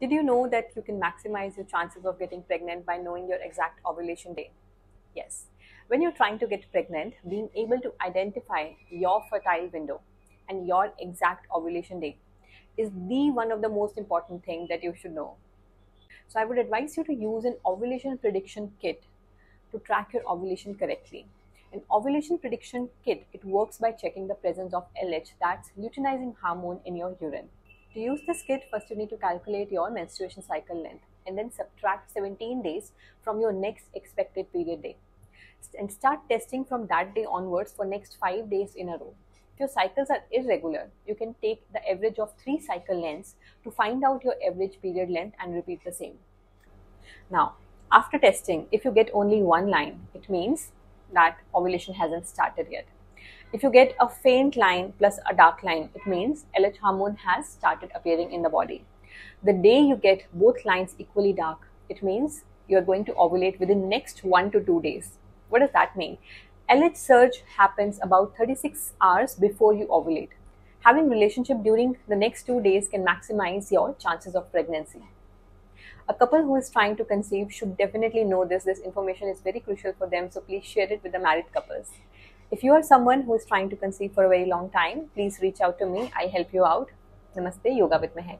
Did you know that you can maximize your chances of getting pregnant by knowing your exact ovulation day? Yes. When you're trying to get pregnant, being able to identify your fertile window and your exact ovulation day is the one of the most important thing that you should know. So I would advise you to use an ovulation prediction kit to track your ovulation correctly. An ovulation prediction kit, it works by checking the presence of LH, that's luteinizing hormone in your urine. To use this kit, first you need to calculate your menstruation cycle length and then subtract 17 days from your next expected period day. And start testing from that day onwards for next 5 days in a row. If your cycles are irregular, you can take the average of 3 cycle lengths to find out your average period length and repeat the same. Now, after testing, if you get only one line, it means that ovulation hasn't started yet. If you get a faint line plus a dark line, it means LH hormone has started appearing in the body. The day you get both lines equally dark, it means you're going to ovulate within next 1 to 2 days. What does that mean? LH surge happens about 36 hours before you ovulate. Having relationship during the next 2 days can maximize your chances of pregnancy. A couple who is trying to conceive should definitely know this. This information is very crucial for them, so please share it with the married couples. If you are someone who is trying to conceive for a very long time, please reach out to me. I help you out. Namaste, Yoga with Mahak.